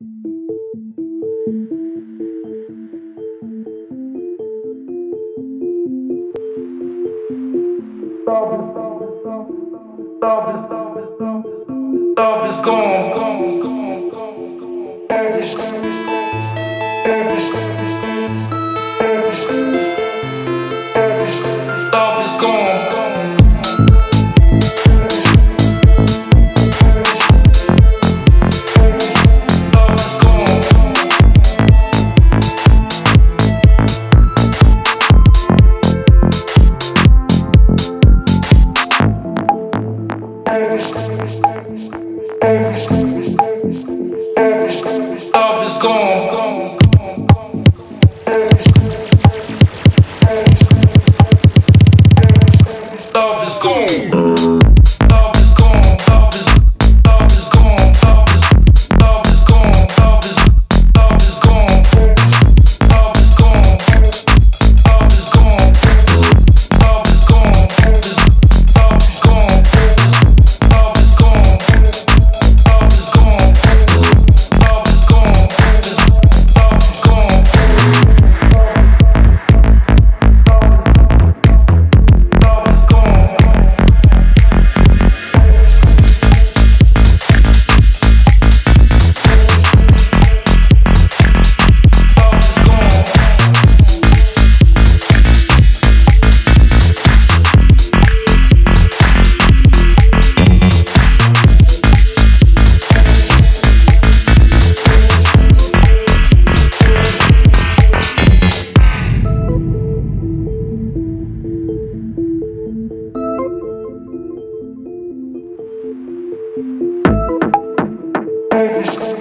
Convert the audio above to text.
Love is gone, go. Thursday.